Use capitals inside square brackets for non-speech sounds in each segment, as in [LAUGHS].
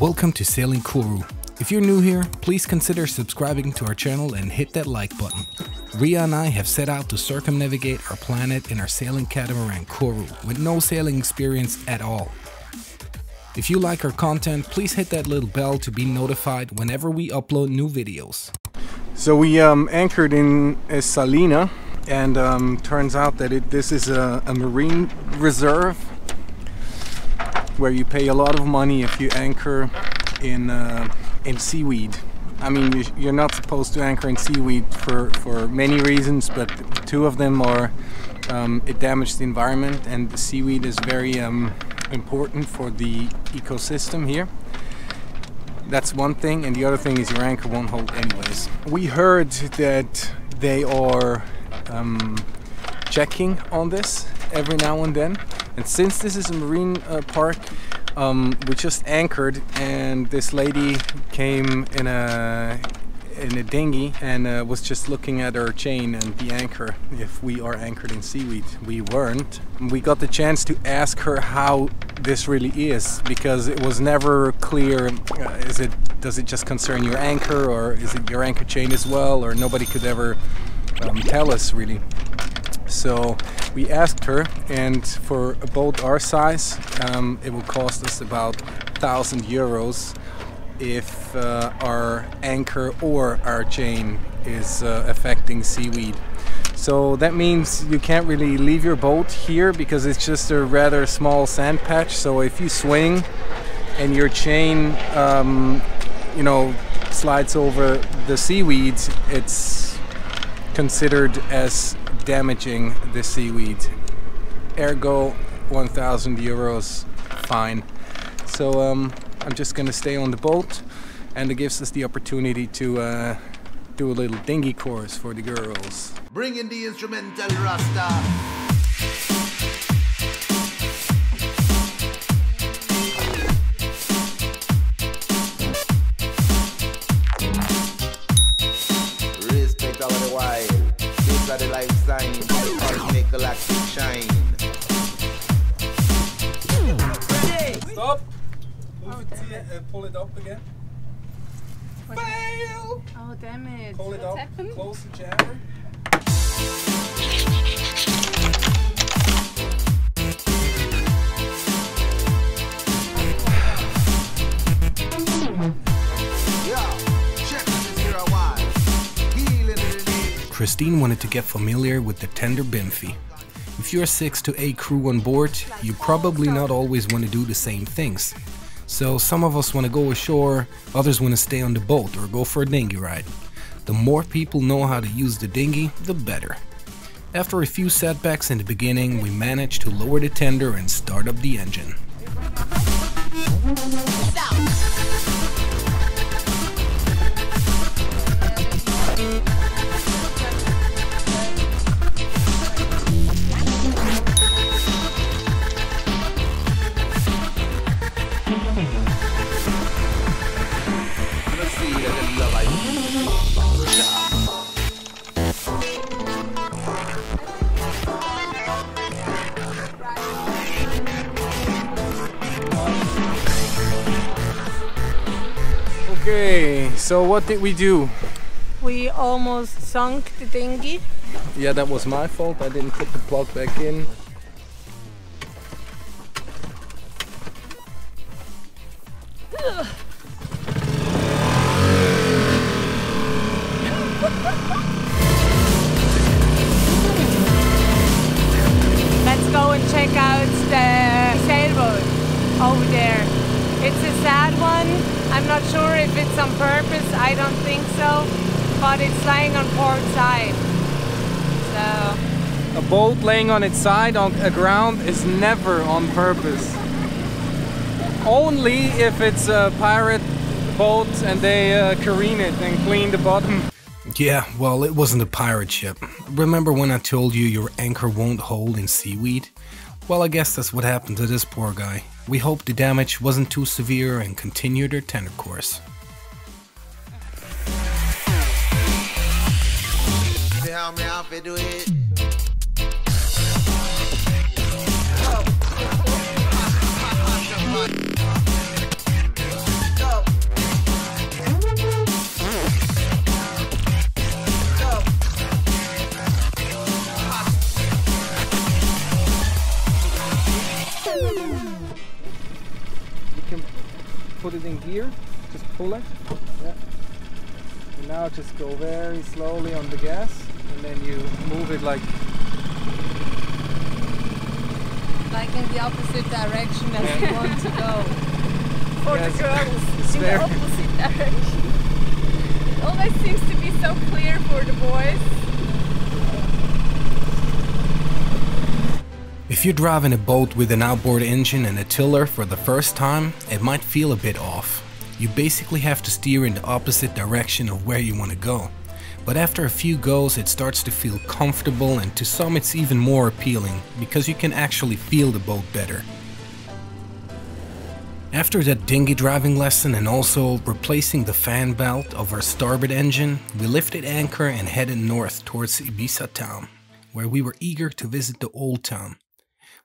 Welcome to Sailing Koru. If you're new here, please consider subscribing to our channel and hit that like button. Rea and I have set out to circumnavigate our planet in our sailing catamaran Koru with no sailing experience at all. If you like our content, please hit that little bell to be notified whenever we upload new videos. So we um, anchored in Salina and um, turns out that it, this is a, a marine reserve where you pay a lot of money if you anchor in uh, in seaweed. I mean, you're not supposed to anchor in seaweed for for many reasons, but two of them are um, it damages the environment, and the seaweed is very um, important for the ecosystem here. That's one thing, and the other thing is your anchor won't hold anyways. We heard that they are um, checking on this every now and then. And since this is a marine uh, park, um, we just anchored and this lady came in a in a dinghy and uh, was just looking at our chain and the anchor if we are anchored in seaweed. We weren't. We got the chance to ask her how this really is because it was never clear uh, is it does it just concern your anchor or is it your anchor chain as well or nobody could ever um, tell us really so we asked her, and for a boat our size, um, it will cost us about 1,000 euros if uh, our anchor or our chain is uh, affecting seaweed. So that means you can't really leave your boat here because it's just a rather small sand patch. So if you swing and your chain, um, you know, slides over the seaweed, it's considered as damaging the seaweed. Ergo 1000 euros fine. So um, I'm just gonna stay on the boat and it gives us the opportunity to uh, do a little dinghy course for the girls. Bring in the instrumental Rasta. Pull it up again. What? Fail. Oh damn it! Pull it What's up. happened? Close the jammer. Christine wanted to get familiar with the tender bimfy. If you're 6 to 8 crew on board, you probably not always want to do the same things. So some of us want to go ashore, others want to stay on the boat or go for a dinghy ride. The more people know how to use the dinghy, the better. After a few setbacks in the beginning, we managed to lower the tender and start up the engine. Okay, so what did we do? We almost sunk the dinghy. Yeah, that was my fault. I didn't put the plug back in. Let's go and check out the sailboat over there. It's a sad one. I'm not sure if it's on purpose. I don't think so. But it's lying on port side. So A boat laying on its side on a ground is never on purpose. Only if it's a pirate boat and they uh, careen it and clean the bottom. Yeah, well, it wasn't a pirate ship. Remember when I told you your anchor won't hold in seaweed? Well, I guess that's what happened to this poor guy. We hope the damage wasn't too severe and continued their tender course. Put it in gear. Just pull it. Yeah. And now just go very slowly on the gas, and then you move it like Like in the opposite direction as you want to go. [LAUGHS] For Yes. the girls [LAUGHS] in the opposite [LAUGHS] direction. It always seems to be so clear for the boys. If you're driving a boat with an outboard engine and a tiller for the first time, it might feel a bit off. You basically have to steer in the opposite direction of where you want to go. But after a few goes, it starts to feel comfortable and to some it's even more appealing because you can actually feel the boat better. After that dinghy driving lesson and also replacing the fan belt of our starboard engine, we lifted anchor and headed north towards Ibiza town, where we were eager to visit the old town.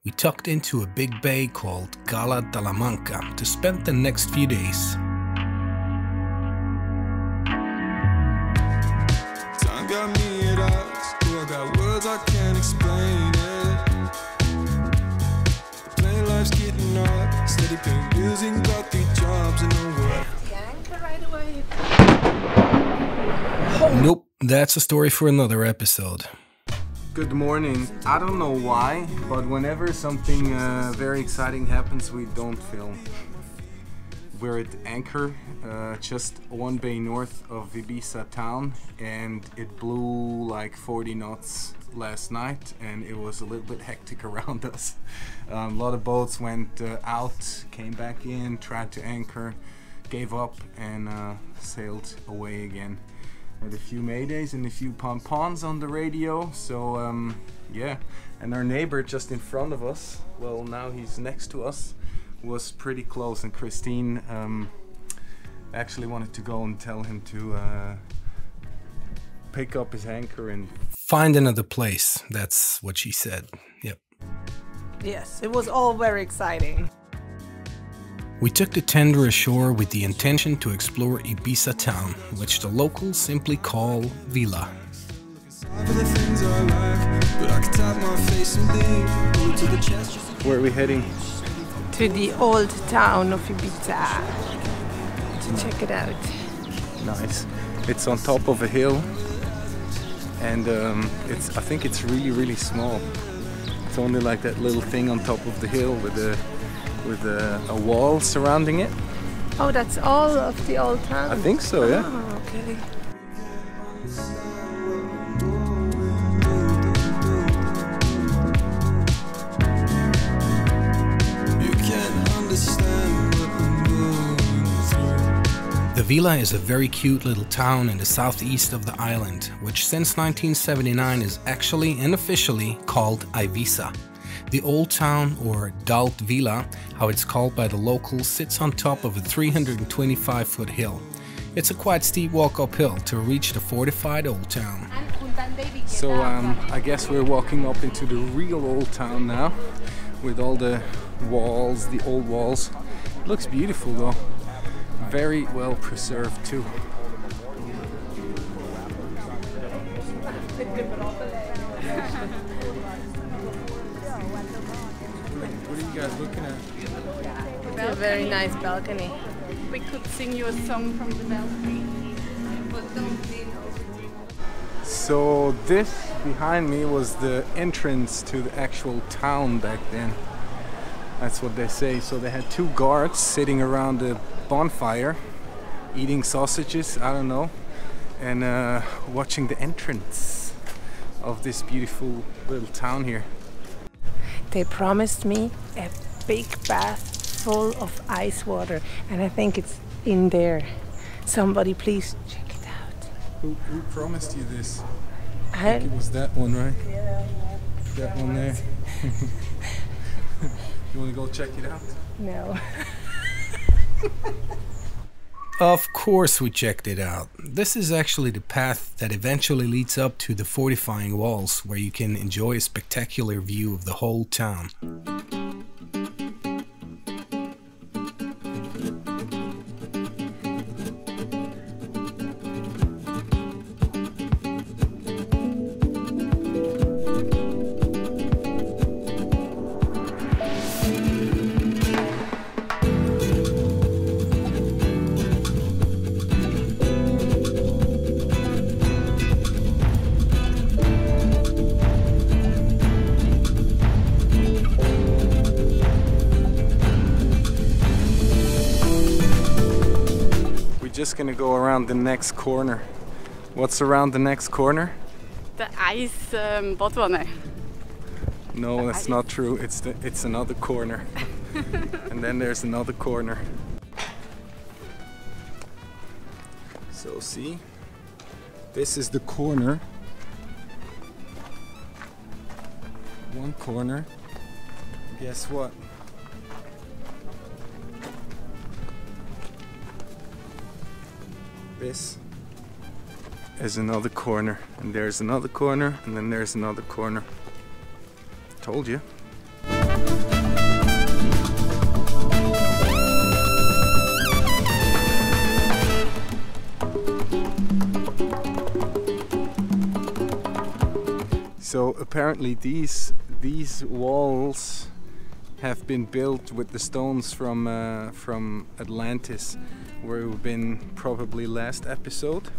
We tucked into a big bay called Gala de la Manca to spend the next few days. Time got me at odds. Do I got words I can't explain it? Plain life's getting hard. Steady paying bills got three jobs and no work. Nope, that's a story for another episode. Good morning. I don't know why, but whenever something uh, very exciting happens, we don't film. We're at Anchor, uh, just one bay north of Ibiza town, and it blew like 40 knots last night, and it was a little bit hectic [LAUGHS] around us. Um, a lot of boats went uh, out, came back in, tried to anchor, gave up, and uh, sailed away again had a few maydays and a few pan-pans on the radio. So um, yeah, and our neighbor just in front of us, well now he's next to us, was pretty close. And Christine um, actually wanted to go and tell him to uh, pick up his anchor and Find another place, that's what she said. Yep. Yes, it was all very exciting. We took the tender ashore with the intention to explore Ibiza town, which the locals simply call Vila. Sorry for the things I like, but I can tap my face and think. Go to the chest just where are we heading? To the old town of Ibiza. To check it out. Nice. It's on top of a hill, and um, it's I think it's really really small. It's only like that little thing on top of the hill with a with a, a wall surrounding it. Oh, that's all of the old town? I think so, yeah. Oh, okay. you can't understand what I'm going through. The Vila is a very cute little town in the southeast of the island, which since 1979 is actually and officially called Ibiza. The old town, or Dalt Vila, how it's called by the locals, sits on top of a 325 foot hill. It's a quite steep walk uphill to reach the fortified old town. So um, I guess we're walking up into the real old town now, with all the walls, the old walls. It looks beautiful though, very well preserved too. Very nice balcony. We could sing you a song from the balcony. But don't lean. So this behind me was the entrance to the actual town back then. That's what they say. So they had two guards sitting around the bonfire, eating sausages. I don't know, and uh, watching the entrance of this beautiful little town here. They promised me a big bath full of ice water, and I think it's in there. Somebody please check it out. Who, who promised you this? I, think It was that one, right? Yeah. That one there. [LAUGHS] you want to go check it out? no. [LAUGHS] Of course, we checked it out. This is actually the path that eventually leads up to the fortifying walls, where you can enjoy a spectacular view of the whole town. Gonna go around the next corner. What's around the next corner? The ice um. No, that's not true. It's the it's another corner. [LAUGHS] and then there's another corner. So see, this is the corner. One corner. Guess what? This is another corner, and there's another corner, and then there's another corner. Told you. So apparently these these walls have been built with the stones from uh, from Atlantis, where we've been probably last episode.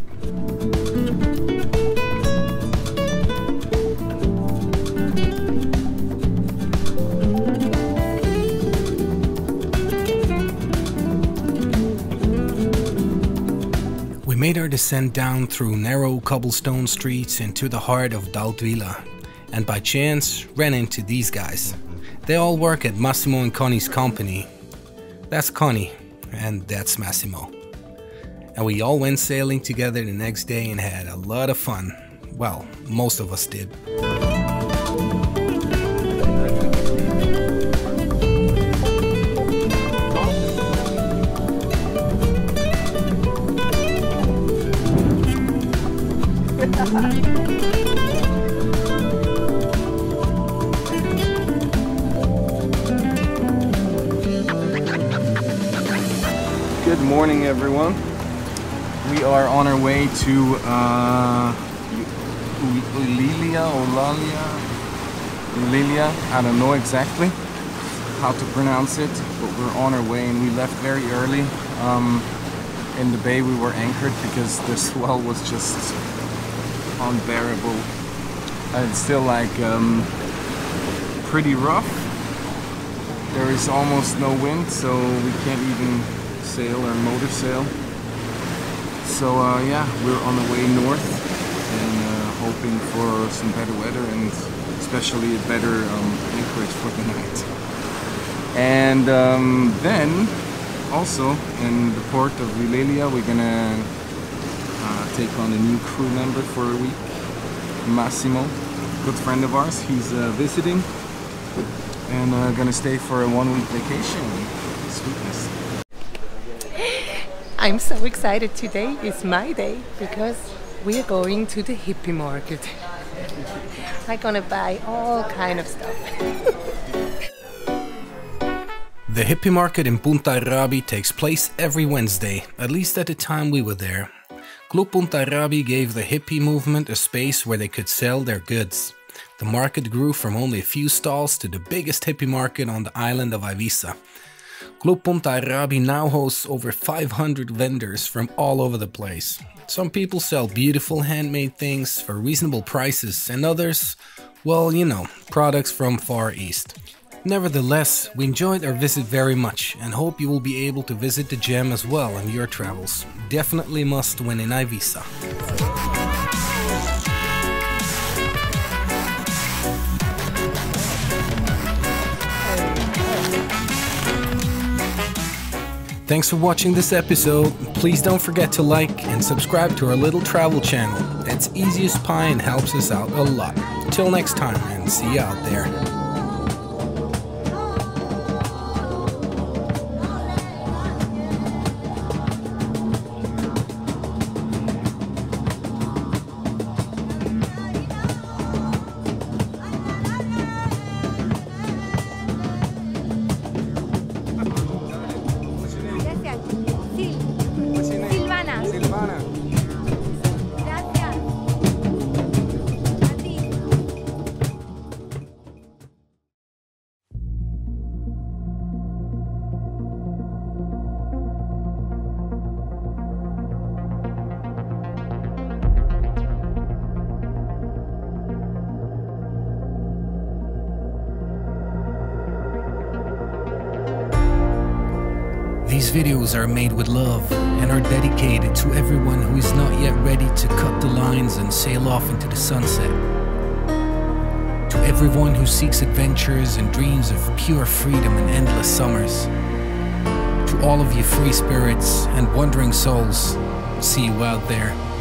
We made our descent down through narrow cobblestone streets into the heart of Dalt Vila, and by chance ran into these guys. They all work at Massimo and Connie's company. That's Connie, and that's Massimo. And we all went sailing together the next day and had a lot of fun. Well, most of us did. Everyone. We are on our way to uh, Lilia or Lalia. Lilia, I don't know exactly how to pronounce it, but we're on our way and we left very early. Um, in the bay we were anchored because the swell was just unbearable. And it's still like um, pretty rough. There is almost no wind, so we can't even sail or motor sail. So uh, yeah, we're on the way north and uh, hoping for some better weather and especially a better um, anchorage for the [LAUGHS] night. And um, then also in the port of Vilelia, we're gonna uh, take on a new crew member for a week, Massimo, good friend of ours. He's uh, visiting and uh, gonna stay for a one week vacation. Sweetness. I'm so excited. Today is my day because we're going to the hippie market. [LAUGHS] I'm gonna buy all kind of stuff. [LAUGHS] The hippie market in Punta Arabi takes place every Wednesday, at least at the time we were there. Club Punta Arabi gave the hippie movement a space where they could sell their goods. The market grew from only a few stalls to the biggest hippie market on the island of Ibiza. Club Punta Arabi now hosts over 500 vendors from all over the place. Some people sell beautiful handmade things for reasonable prices, and others, well, you know, products from Far East. Nevertheless, we enjoyed our visit very much and hope you will be able to visit the gem as well in your travels. Definitely must when in Ibiza. Thanks for watching this episode. Please don't forget to like and subscribe to our little travel channel. It's easy as pie and helps us out a lot. Till next time and see you out there. These videos are made with love and are dedicated to everyone who is not yet ready to cut the lines and sail off into the sunset. To everyone who seeks adventures and dreams of pure freedom and endless summers. To all of you free spirits and wandering souls, see you out there.